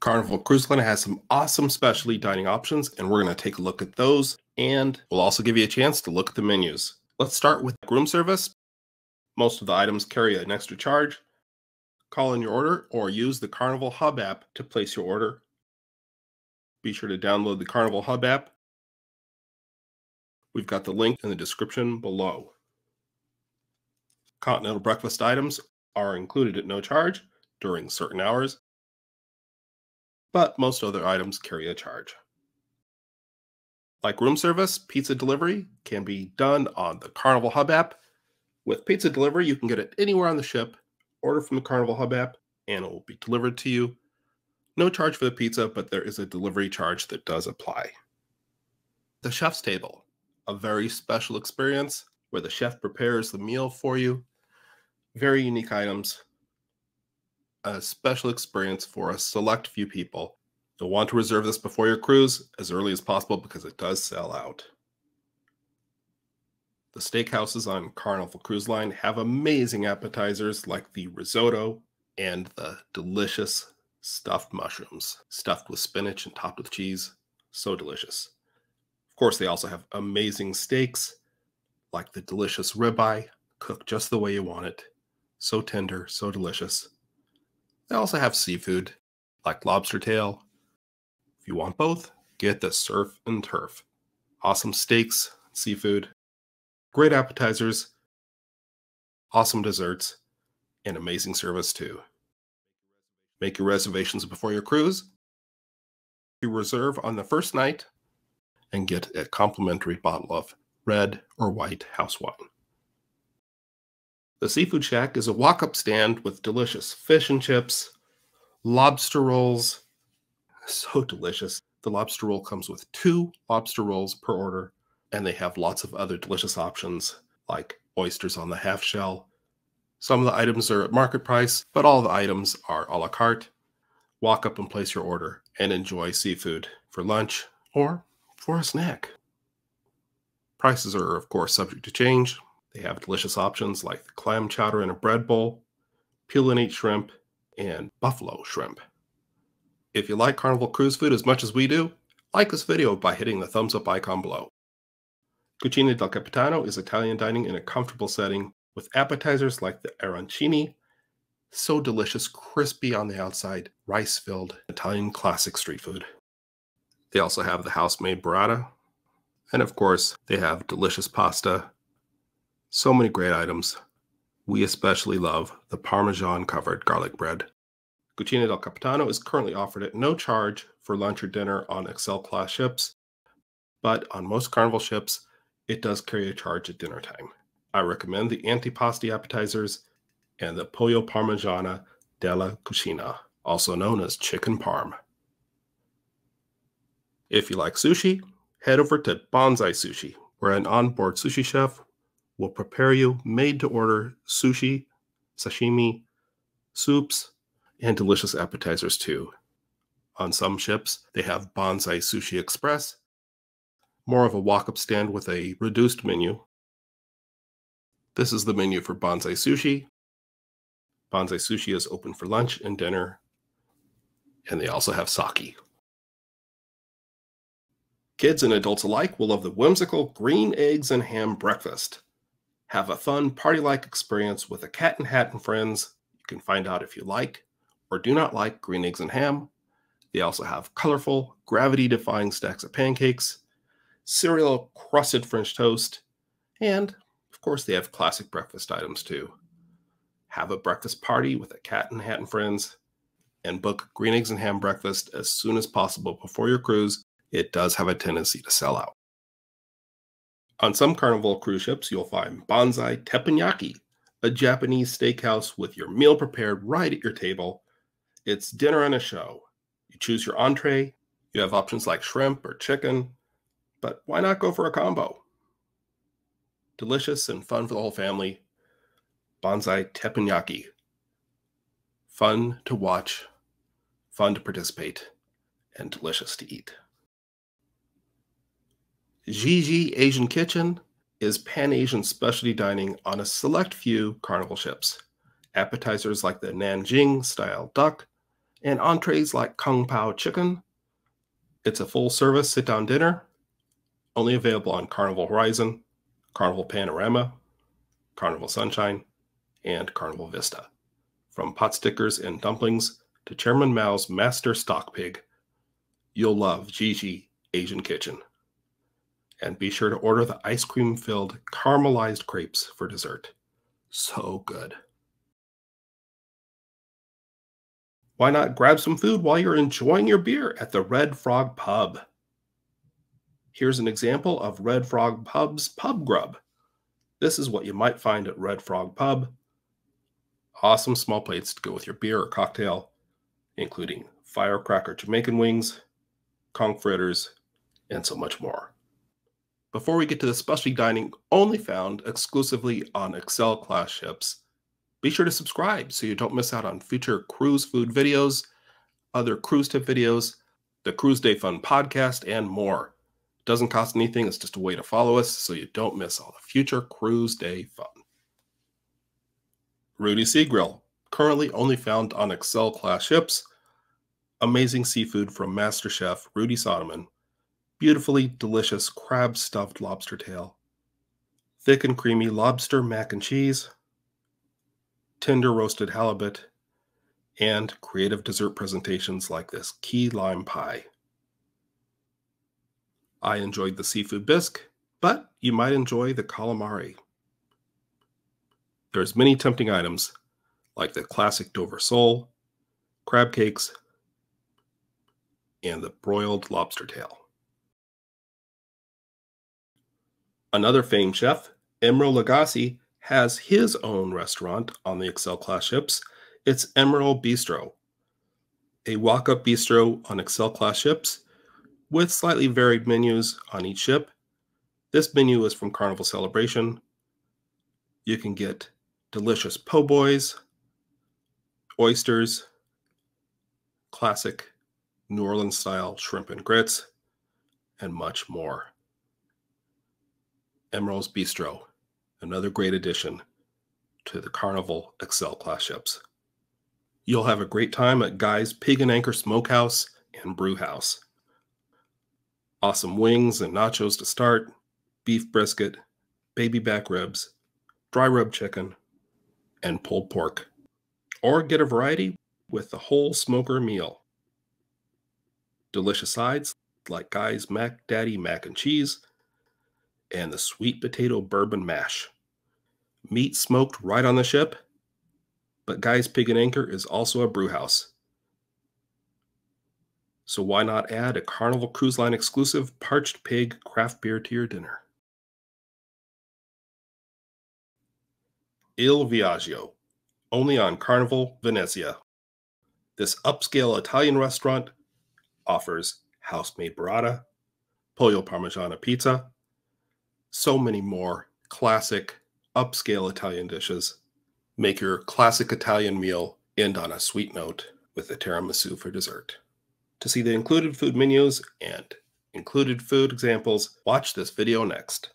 Carnival Cruise Line has some awesome specialty dining options, and we're going to take a look at those. And we'll also give you a chance to look at the menus. Let's start with room service. Most of the items carry an extra charge. Call in your order or use the Carnival Hub app to place your order. Be sure to download the Carnival Hub app. We've got the link in the description below. Continental breakfast items are included at no charge during certain hours, but most other items carry a charge. Like room service, pizza delivery can be done on the Carnival Hub app. With pizza delivery, you can get it anywhere on the ship, order from the Carnival Hub app, and it will be delivered to you. No charge for the pizza, but there is a delivery charge that does apply. The chef's table, a very special experience where the chef prepares the meal for you very unique items, a special experience for a select few people. You'll want to reserve this before your cruise as early as possible because it does sell out. The steakhouses on Carnival Cruise Line have amazing appetizers like the risotto and the delicious stuffed mushrooms, stuffed with spinach and topped with cheese. So delicious. Of course, they also have amazing steaks like the delicious ribeye, cooked just the way you want it so tender, so delicious. They also have seafood like lobster tail. If you want both, get the surf and turf. Awesome steaks, seafood, great appetizers, awesome desserts, and amazing service too. Make your reservations before your cruise. You reserve on the first night and get a complimentary bottle of red or white house wine. The Seafood Shack is a walk up stand with delicious fish and chips, lobster rolls. So delicious. The lobster roll comes with two lobster rolls per order, and they have lots of other delicious options like oysters on the half shell. Some of the items are at market price, but all the items are a la carte. Walk up and place your order and enjoy seafood for lunch or for a snack. Prices are, of course, subject to change. They have delicious options like clam chowder in a bread bowl, peel and eat shrimp, and buffalo shrimp. If you like Carnival Cruise food as much as we do, like this video by hitting the thumbs up icon below. Cucina del Capitano is Italian dining in a comfortable setting with appetizers like the arancini, so delicious, crispy on the outside, rice filled Italian classic street food. They also have the house made burrata, and of course, they have delicious pasta so many great items. We especially love the Parmesan covered garlic bread. Cucina del Capitano is currently offered at no charge for lunch or dinner on Excel class ships, but on most Carnival ships, it does carry a charge at dinner time. I recommend the antipasti appetizers and the Pollo Parmigiana della Cucina, also known as chicken parm. If you like sushi, head over to Bonsai Sushi, where an onboard sushi chef will prepare you made to order sushi, sashimi, soups, and delicious appetizers too. On some ships, they have Bonsai Sushi Express, more of a walk up stand with a reduced menu. This is the menu for Bonsai Sushi. Bonsai Sushi is open for lunch and dinner, and they also have sake. Kids and adults alike will love the whimsical green eggs and ham breakfast. Have a fun party like experience with a cat and hat and friends. You can find out if you like or do not like green eggs and ham. They also have colorful, gravity defying stacks of pancakes, cereal crusted French toast, and of course, they have classic breakfast items too. Have a breakfast party with a cat and hat and friends, and book green eggs and ham breakfast as soon as possible before your cruise. It does have a tendency to sell out. On some Carnival cruise ships, you'll find Bonsai Teppanyaki, a Japanese steakhouse with your meal prepared right at your table. It's dinner and a show. You choose your entree. You have options like shrimp or chicken, but why not go for a combo? Delicious and fun for the whole family. Bonsai Teppanyaki. Fun to watch, fun to participate, and delicious to eat. JiJi Asian Kitchen is Pan Asian specialty dining on a select few Carnival ships. Appetizers like the Nanjing style duck, and entrees like Kung Pao chicken. It's a full service sit down dinner, only available on Carnival Horizon, Carnival Panorama, Carnival Sunshine, and Carnival Vista. From pot stickers and dumplings to Chairman Mao's master stock pig, you'll love JiJi Asian Kitchen. And be sure to order the ice cream filled caramelized crepes for dessert. So good. Why not grab some food while you're enjoying your beer at the Red Frog Pub? Here's an example of Red Frog Pub's pub grub. This is what you might find at Red Frog Pub. Awesome small plates to go with your beer or cocktail, including firecracker Jamaican wings, conch fritters, and so much more. Before we get to the specialty dining only found exclusively on Excel class ships, be sure to subscribe so you don't miss out on future cruise food videos, other cruise tip videos, the Cruise Day Fun podcast, and more. It doesn't cost anything, it's just a way to follow us so you don't miss all the future Cruise Day fun. Rudi Sea Grill, currently only found on Excel class ships. Amazing seafood from Master Chef Rudi Sodamin. Beautifully delicious crab stuffed lobster tail. Thick and creamy lobster mac and cheese tender roasted halibut, and creative dessert presentations like this key lime pie. I enjoyed the seafood bisque, but you might enjoy the calamari. There's many tempting items like the classic Dover sole, crab cakes, and the broiled lobster tail. Another famed chef, Emeril Lagasse, has his own restaurant on the Excel class ships. It's Emeril Bistro, a walk up bistro on Excel class ships with slightly varied menus on each ship. This menu is from Carnival Celebration. You can get delicious po' boys, oysters, classic New Orleans style shrimp and grits, and much more. Emeril's Bistro another great addition to the Carnival Excel class ships. You'll have a great time at Guy's Pig and Anchor Smokehouse and Brew House. Awesome wings and nachos to start, beef brisket, baby back ribs, dry rub chicken, and pulled pork. Or get a variety with the whole smoker meal. Delicious sides like Guy's Mac Daddy mac and cheese and the sweet potato bourbon mash. Meat smoked right on the ship, but Guy's Pig and Anchor is also a brew house. So why not add a Carnival Cruise Line exclusive parched pig craft beer to your dinner? Il Viaggio, only on Carnival Venezia. This upscale Italian restaurant offers house-made burrata, pollo parmigiana pizza, so many more classic, upscale Italian dishes. Make your classic Italian meal end on a sweet note with a tiramisu for dessert. To see the included food menus and included food examples, watch this video next.